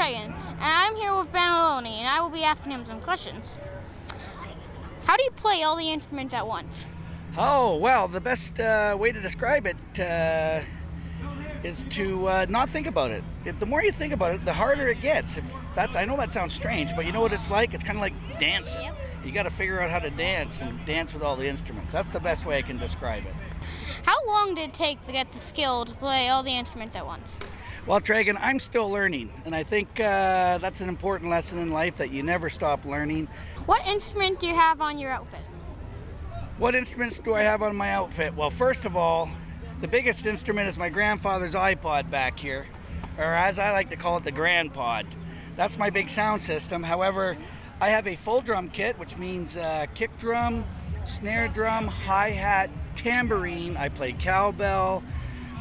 And I'm here with Bandaloni, and I will be asking him some questions. How do you play all the instruments at once? Oh, well, the best uh, way to describe it uh, is to uh, not think about it. it. The more you think about it, the harder it gets. If that's, I know that sounds strange, but you know what it's like? It's kind of like dancing. Yep. You got to figure out how to dance and dance with all the instruments. That's the best way I can describe it. How long did it take to get the skill to play all the instruments at once? Well, Tragan, I'm still learning, and I think uh, that's an important lesson in life that you never stop learning. What instrument do you have on your outfit? What instruments do I have on my outfit? Well, first of all, the biggest instrument is my grandfather's iPod back here, or as I like to call it, the GrandPod. That's my big sound system. However, I have a full drum kit, which means uh, kick drum, snare drum, hi hat, tambourine. I play cowbell.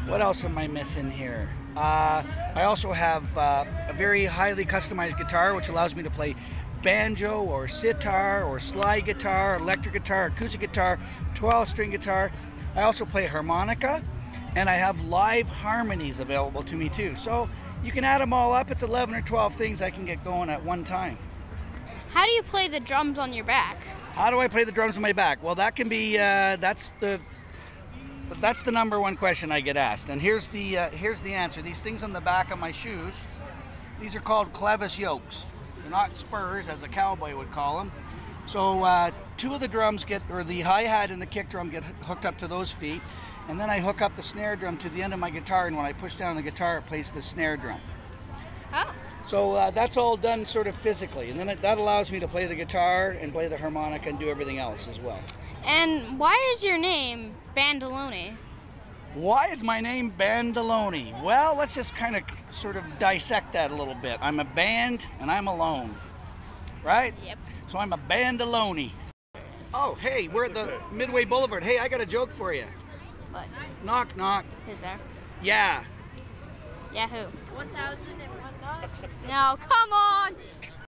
What else am I missing here? Uh, I also have uh, a very highly customized guitar, which allows me to play banjo or sitar or slide guitar, electric guitar, acoustic guitar, 12 string guitar. I also play harmonica and I have live harmonies available to me too. So you can add them all up. It's 11 or 12 things I can get going at one time. How do you play the drums on your back? How do I play the drums on my back? Well, that can be uh, that's the that's the number one question I get asked. And here's the uh, here's the answer. These things on the back of my shoes, these are called clevis yokes. They're not spurs, as a cowboy would call them. So uh, two of the drums get, or the hi hat and the kick drum get hooked up to those feet, and then I hook up the snare drum to the end of my guitar. And when I push down the guitar, it plays the snare drum. Oh. So uh, that's all done sort of physically, and then it, that allows me to play the guitar and play the harmonica and do everything else as well. And why is your name Bandaloni? Why is my name Bandaloni? Well, let's just kind of sort of dissect that a little bit. I'm a band and I'm alone, right? Yep. So I'm a Bandaloni. Oh, hey, we're at the Midway Boulevard. Hey, I got a joke for you. What? Knock, knock. Who's there? Yeah. Yeah, who? 1001 knots. No, come on!